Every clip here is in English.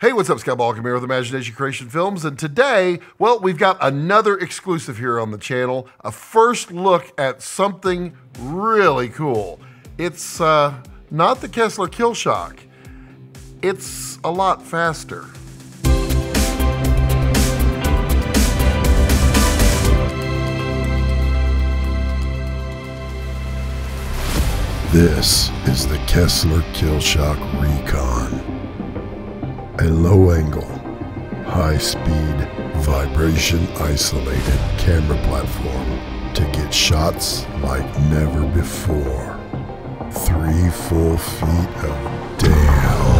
Hey, what's up, Scott Balkum here with Imagination Creation Films, and today, well, we've got another exclusive here on the channel. A first look at something really cool. It's uh, not the Kessler Killshock. It's a lot faster. This is the Kessler Killshock Recon. A low angle, high speed, vibration isolated camera platform to get shots like never before. Three full feet of damn.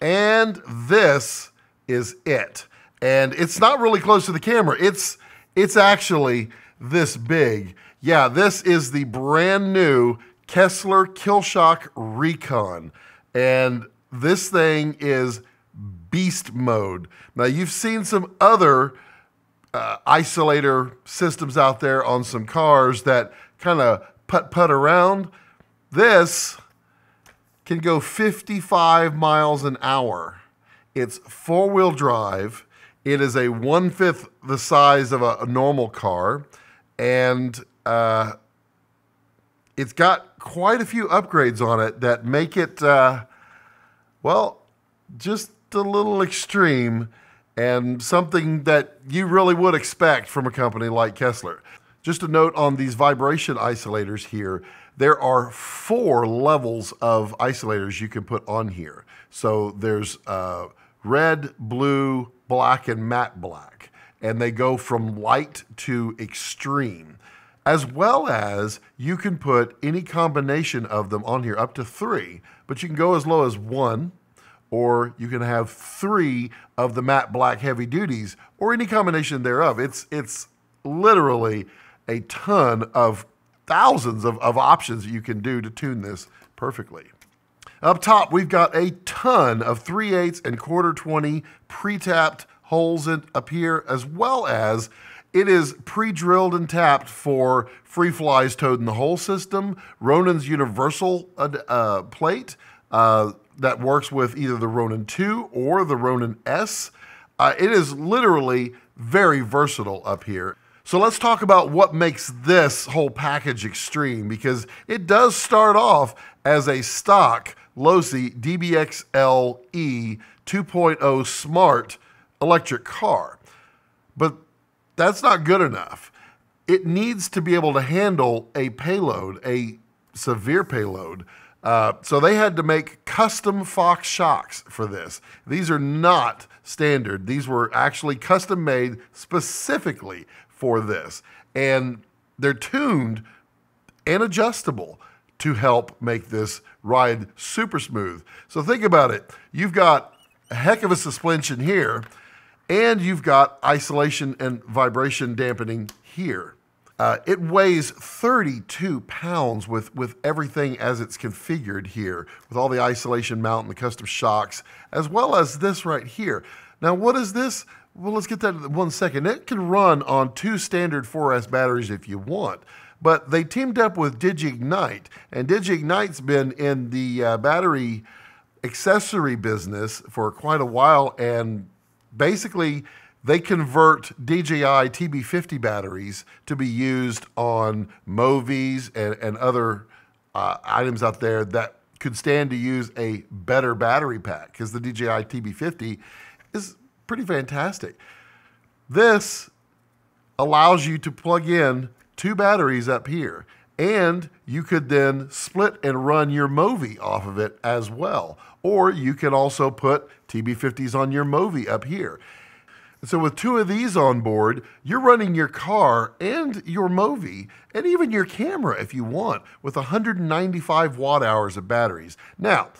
And this is it. And it's not really close to the camera. It's it's actually this big. Yeah, this is the brand new Kessler Killshock Recon. And this thing is beast mode. Now you've seen some other uh, isolator systems out there on some cars that kind of put put around. This can go 55 miles an hour. It's four wheel drive. It is a one fifth the size of a, a normal car, and uh, it's got quite a few upgrades on it that make it, uh, well, just a little extreme and something that you really would expect from a company like Kessler. Just a note on these vibration isolators here, there are four levels of isolators you can put on here. So there's uh, red, blue, black, and matte black. And they go from light to extreme. As well as you can put any combination of them on here, up to three, but you can go as low as one, or you can have three of the matte black heavy duties, or any combination thereof. It's, it's literally a ton of thousands of, of options that you can do to tune this perfectly. Up top, we've got a ton of 3 8 and quarter 20 pre-tapped holes in, up here, as well as it is pre-drilled and tapped for free flies Toad in the Hole system, Ronin's universal uh, uh, plate uh, that works with either the Ronin 2 or the Ronin S. Uh, it is literally very versatile up here. So let's talk about what makes this whole package extreme because it does start off as a stock Losi DBXLE 2.0 smart electric car. But that's not good enough. It needs to be able to handle a payload, a severe payload. Uh, so they had to make custom Fox shocks for this. These are not standard. These were actually custom made specifically for this. And they're tuned and adjustable to help make this ride super smooth. So think about it. You've got a heck of a suspension here, and you've got isolation and vibration dampening here. Uh, it weighs 32 pounds with, with everything as it's configured here, with all the isolation mount and the custom shocks, as well as this right here. Now, what is this? Well, let's get that one second. It can run on two standard 4S batteries if you want, but they teamed up with DigiIgnite, and DigiIgnite's been in the uh, battery accessory business for quite a while, and basically they convert DJI TB50 batteries to be used on Movis and, and other uh, items out there that could stand to use a better battery pack because the DJI TB50 is pretty fantastic. This allows you to plug in two batteries up here and you could then split and run your Movi off of it as well. Or you can also put TB50s on your Movi up here. So with two of these on board, you're running your car and your Movi and even your camera if you want with 195 watt hours of batteries. Now,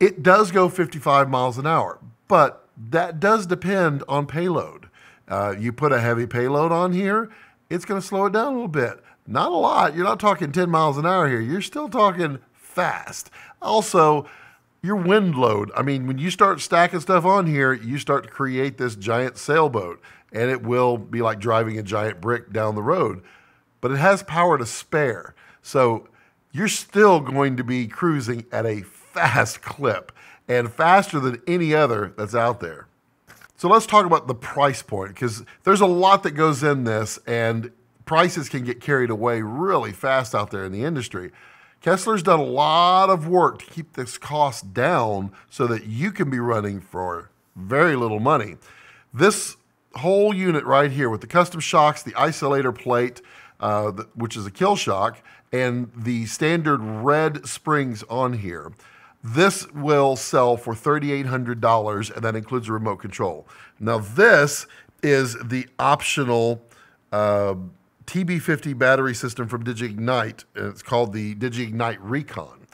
it does go 55 miles an hour, but that does depend on payload. Uh, you put a heavy payload on here, it's going to slow it down a little bit. Not a lot. You're not talking 10 miles an hour here. You're still talking fast. Also, your wind load. I mean, when you start stacking stuff on here, you start to create this giant sailboat, and it will be like driving a giant brick down the road. But it has power to spare. So you're still going to be cruising at a fast clip and faster than any other that's out there. So let's talk about the price point because there's a lot that goes in this, and prices can get carried away really fast out there in the industry. Kessler's done a lot of work to keep this cost down so that you can be running for very little money. This whole unit right here with the custom shocks, the isolator plate, uh, which is a kill shock, and the standard red springs on here. This will sell for $3,800 and that includes a remote control. Now this is the optional uh, TB50 battery system from DigiIgnite. It's called the DigiIgnite Recon.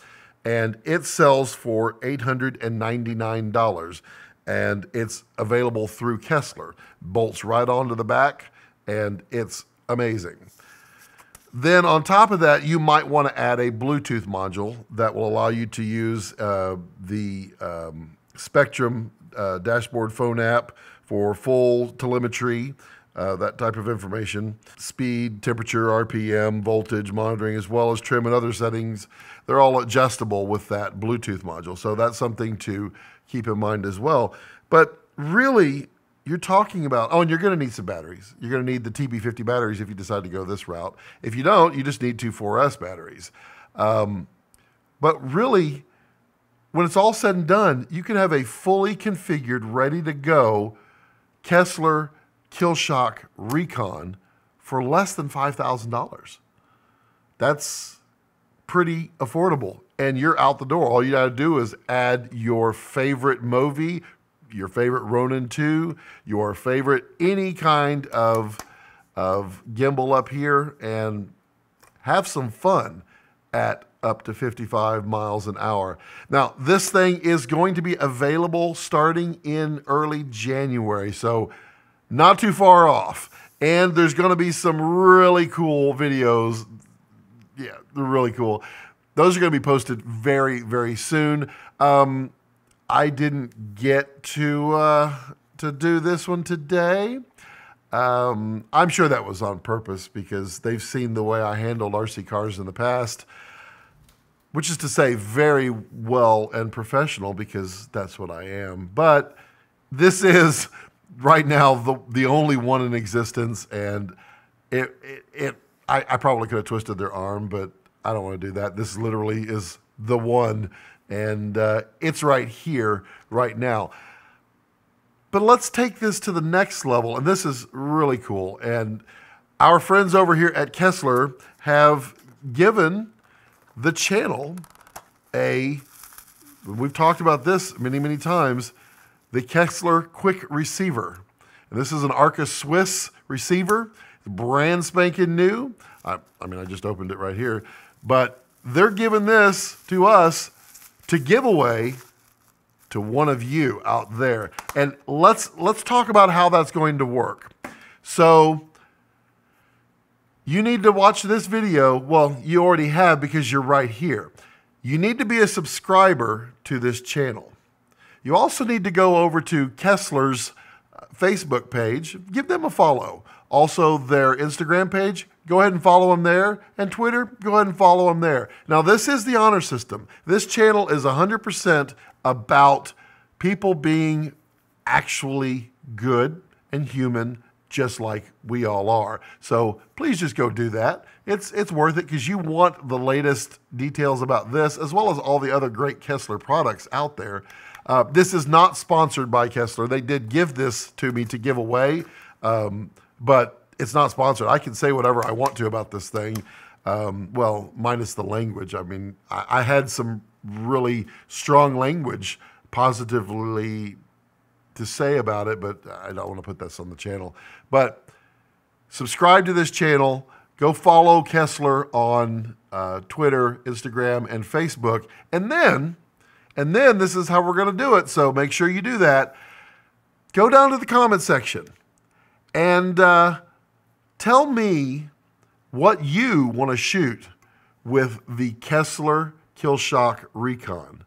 And it sells for $899. And it's available through Kessler. Bolts right onto the back, and it's amazing. Then on top of that, you might want to add a Bluetooth module that will allow you to use uh, the um, Spektrum uh, dashboard phone app for full telemetry uh, that type of information. Speed, temperature, RPM, voltage monitoring, as well as trim and other settings. They're all adjustable with that Bluetooth module. So that's something to keep in mind as well. But really, you're talking about, oh, and you're going to need some batteries. You're going to need the TB50 batteries if you decide to go this route. If you don't, you just need two 4S batteries. Um, but really, when it's all said and done, you can have a fully configured, ready to go Kessler Killshock Recon for less than $5,000. That's pretty affordable. And you're out the door. All you got to do is add your favorite Movi, your favorite Ronin 2, your favorite any kind of, of gimbal up here, and have some fun at up to 55 miles an hour. Now, this thing is going to be available starting in early January. So not too far off. And there's going to be some really cool videos. Yeah, they're really cool. Those are going to be posted very, very soon. Um, I didn't get to uh, to do this one today. Um, I'm sure that was on purpose because they've seen the way I handled RC cars in the past, which is to say, very well and professional because that's what I am. But this is right now the the only one in existence, and it it, it I, I, probably could have twisted their arm, but I don't want to do that. This literally is the one, and uh, it's right here, right now. But let's take this to the next level, and this is really cool. And our friends over here at Kessler have given the channel a. We've talked about this many, many times the Kessler Kwik Receiver. And this is an Arca Swiss receiver, brand spanking new. I, I mean, I just opened it right here, but they're giving this to us to give away to one of you out there. And let's let's talk about how that's going to work. So you need to watch this video. Well, you already have because you're right here. You need to be a subscriber to this channel. You also need to go over to Kessler's Facebook page, give them a follow. Also, their Instagram page, go ahead and follow them there. And Twitter, go ahead and follow them there. Now, this is the honor system. This channel is 100% about people being actually good and human just like we all are. So please just go do that. It's it's worth it because you want the latest details about this as well as all the other great Kessler products out there. Uh, this is not sponsored by Kessler. They did give this to me to give away, um, but it's not sponsored. I can say whatever I want to about this thing. Um, well, minus the language. I mean, I, I had some really strong language positively to say about it, but I don't want to put this on the channel. But subscribe to this channel. Go follow Kessler on uh, Twitter, Instagram, and Facebook. And then, and then this is how we're going to do it. So make sure you do that. Go down to the comment section and uh, tell me what you want to shoot with the Kessler Killshock Recon.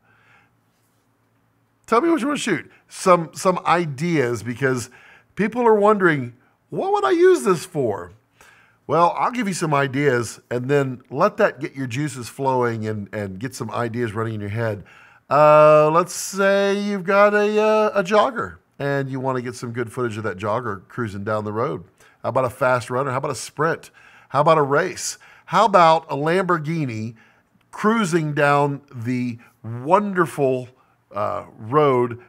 Tell me what you want to shoot. Some some ideas because people are wondering, what would I use this for? Well, I'll give you some ideas and then let that get your juices flowing and, and get some ideas running in your head. Uh, let's say you've got a, uh, a jogger and you want to get some good footage of that jogger cruising down the road. How about a fast runner? How about a sprint? How about a race? How about a Lamborghini cruising down the wonderful uh, road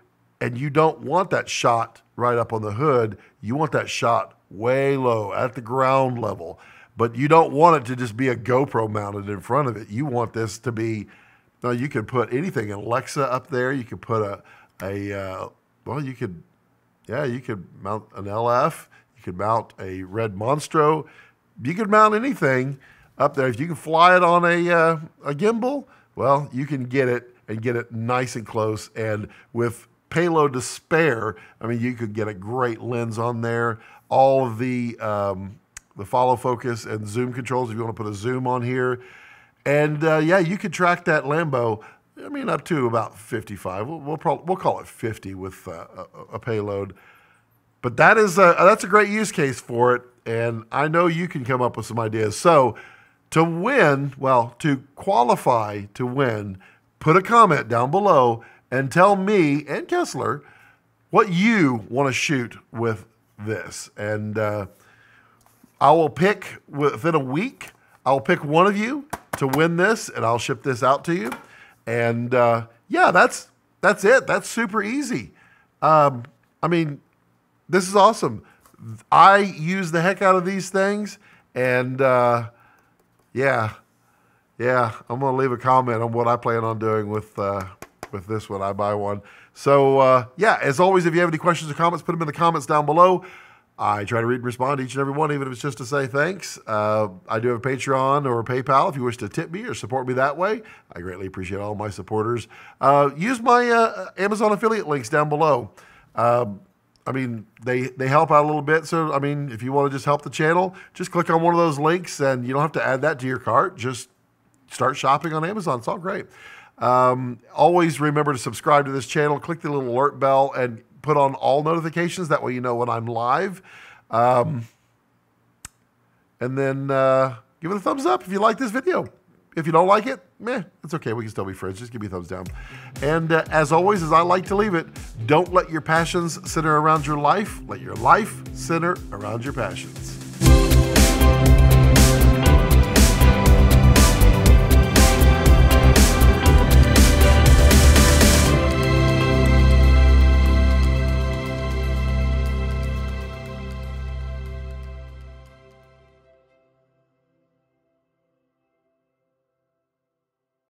and you don't want that shot right up on the hood. You want that shot way low at the ground level. But you don't want it to just be a GoPro mounted in front of it. You want this to be, no, you could put anything, an Alexa up there. You could put a, a uh, well, you could, yeah, you could mount an LF. You could mount a Red Monstro. You could mount anything up there. If you can fly it on a, uh, a gimbal, well, you can get it and get it nice and close. And with payload to spare, I mean, you could get a great lens on there. All of the um, the follow focus and zoom controls if you want to put a zoom on here. And uh, yeah, you could track that Lambo. I mean, up to about 55. We'll we'll, we'll call it 50 with uh, a, a, payload. But that is a, that's a great use case for it, and I know you can come up with some ideas. So to win, well, to qualify to win, put a comment down below and tell me and Kessler what you want to shoot with this. And uh, I will pick within a week, I'll pick one of you to win this and I'll ship this out to you. And uh, yeah, that's that's it. That's super easy. Um, I mean, this is awesome. I use the heck out of these things, and uh, yeah, yeah, I'm gonna leave a comment on what I plan on doing with uh, with this when I buy one. So uh, yeah, as always, if you have any questions or comments, put them in the comments down below. I try to read and respond to each and every one, even if it's just to say thanks. Uh, I do have a Patreon or a PayPal if you wish to tip me or support me that way. I greatly appreciate all my supporters. Uh, use my uh, Amazon affiliate links down below. Um, I mean, they, they help out a little bit. So, I mean, if you want to just help the channel, just click on one of those links and you don't have to add that to your cart. Just start shopping on Amazon. It's all great. Um, always remember to subscribe to this channel, click the little alert bell, and put on all notifications. That way you know when I'm live. Um, and then uh, give it a thumbs up if you like this video. If you don't like it, meh, it's okay. We can still be friends. Just give me a thumbs down. And uh, as always, as I like to leave it, don't let your passions center around your life. Let your life center around your passions.